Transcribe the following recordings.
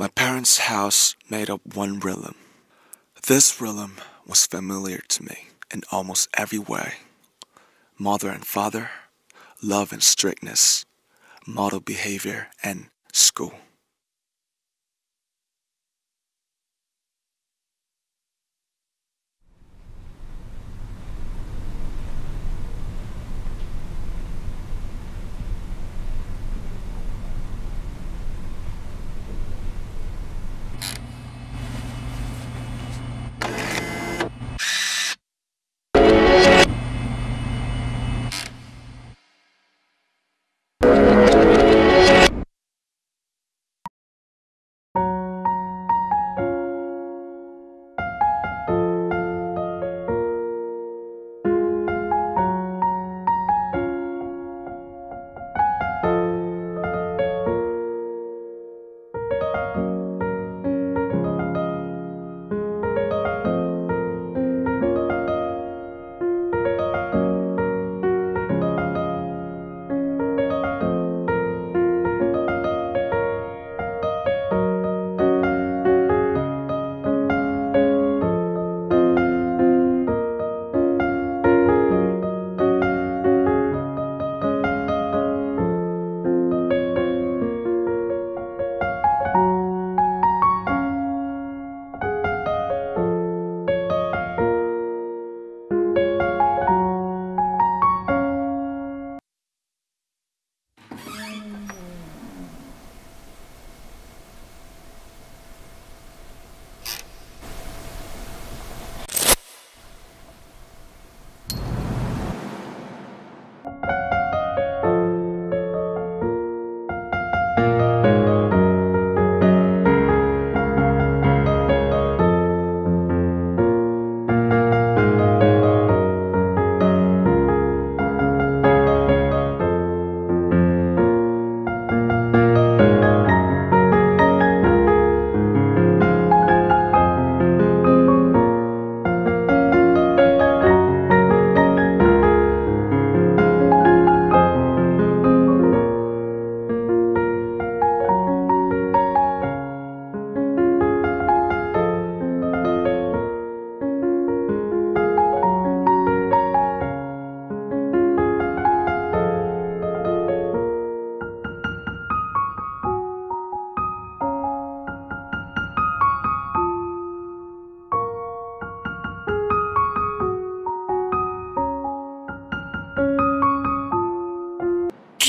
My parents' house made up one rhythm. This rhythm was familiar to me in almost every way. Mother and father, love and strictness, model behavior, and school.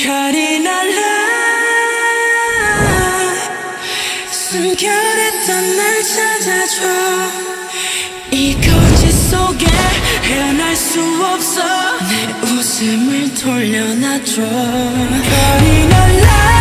별이 날라 숨결했던 날 찾아줘. 이 거짓 속에 헤어날 수 없어. 내 웃음을 돌려놔줘. 별이 날라